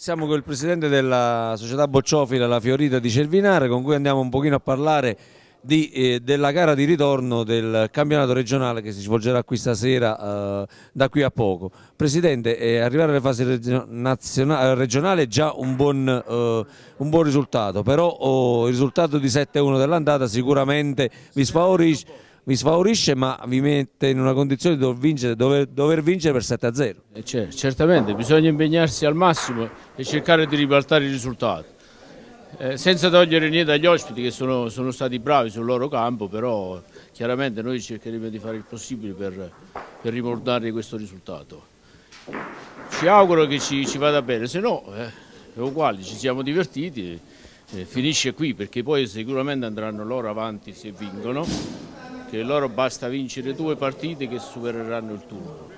Siamo con il presidente della società bocciofila La Fiorita di Cervinare con cui andiamo un pochino a parlare di, eh, della gara di ritorno del campionato regionale che si svolgerà qui stasera eh, da qui a poco. Presidente, eh, arrivare alle fasi regionali è già un buon, eh, un buon risultato, però oh, il risultato di 7-1 dell'andata sicuramente vi sfavorisce vi sfavorisce ma vi mette in una condizione di dover vincere, dover, dover vincere per 7-0. Eh certo, certamente, bisogna impegnarsi al massimo e cercare di ribaltare il risultato. Eh, senza togliere niente agli ospiti che sono, sono, stati bravi sul loro campo, però chiaramente noi cercheremo di fare il possibile per, per rimordare questo risultato. Ci auguro che ci, ci vada bene, se no eh, è uguale, ci siamo divertiti, eh, finisce qui perché poi sicuramente andranno loro avanti se vincono che loro basta vincere due partite che supereranno il turno.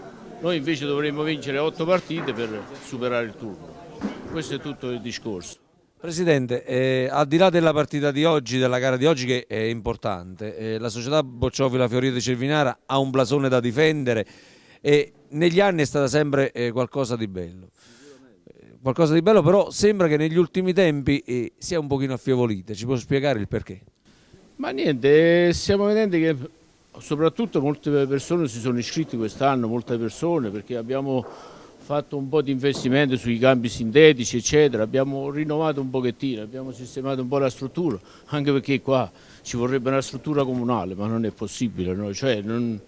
Noi invece dovremmo vincere otto partite per superare il turno. Questo è tutto il discorso. Presidente, eh, al di là della partita di oggi, della gara di oggi che è importante, eh, la società Bocciofila Fiorito di Cervinara ha un blasone da difendere e negli anni è stata sempre eh, qualcosa di bello. Eh, qualcosa di bello però sembra che negli ultimi tempi eh, sia un pochino affievolita, ci può spiegare il perché? Ma niente, stiamo vedendo che soprattutto molte persone si sono iscritte quest'anno, molte persone, perché abbiamo fatto un po' di investimento sui campi sintetici, eccetera, abbiamo rinnovato un pochettino, abbiamo sistemato un po' la struttura, anche perché qua ci vorrebbe una struttura comunale, ma non è possibile, no? cioè, non,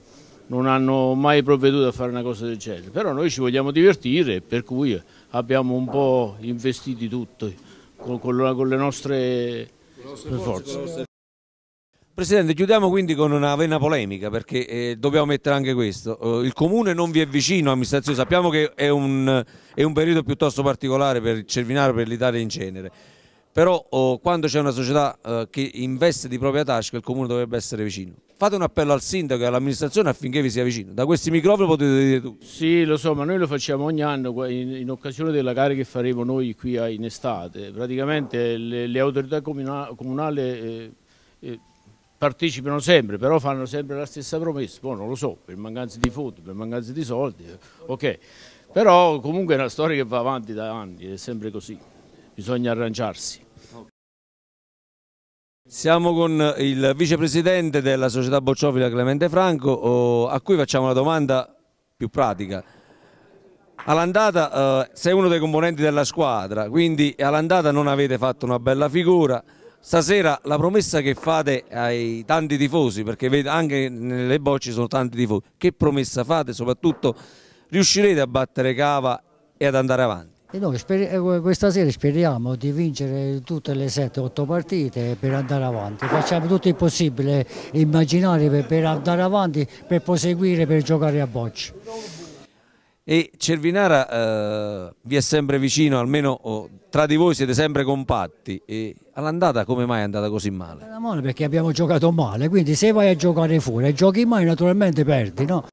non hanno mai provveduto a fare una cosa del genere, però noi ci vogliamo divertire, per cui abbiamo un po' investiti tutto con, con, con le nostre, forze. Presidente, chiudiamo quindi con una vena polemica perché eh, dobbiamo mettere anche questo. Uh, il comune non vi è vicino all'amministrazione, sappiamo che è un, è un, periodo piuttosto particolare per il Cervinaro, per l'Italia in genere, però uh, quando c'è una società uh, che investe di propria tasca il comune dovrebbe essere vicino. Fate un appello al sindaco e all'amministrazione affinché vi sia vicino. Da questi microfoni potete dire tutto. Sì, lo so, ma noi lo facciamo ogni anno in, in occasione della gara che faremo noi qui in estate. Praticamente le, le autorità comunali, comunali eh, eh, partecipano sempre, però fanno sempre la stessa promessa, poi non lo so, per mancanza di foto, per mancanza di soldi, ok. Però comunque è una storia che va avanti da anni, è sempre così, bisogna arrangiarsi. Siamo con il vicepresidente della società Bocciofila Clemente Franco, a cui facciamo una domanda più pratica. All'andata eh, sei uno dei componenti della squadra, quindi all'andata non avete fatto una bella figura, Stasera la promessa che fate ai tanti tifosi, perché anche nelle bocce sono tanti tifosi, che promessa fate? Soprattutto riuscirete a battere Cava e ad andare avanti? E noi eh, questa sera speriamo di vincere tutte le 7-8 partite per andare avanti. Facciamo tutto il possibile immaginare per, per andare avanti, per proseguire, per giocare a bocce e Cervinara eh, vi è sempre vicino, almeno oh, tra di voi siete sempre compatti e all'andata come mai è andata così male? Male perché abbiamo giocato male, quindi se vai a giocare fuori e giochi mai naturalmente perdi, no?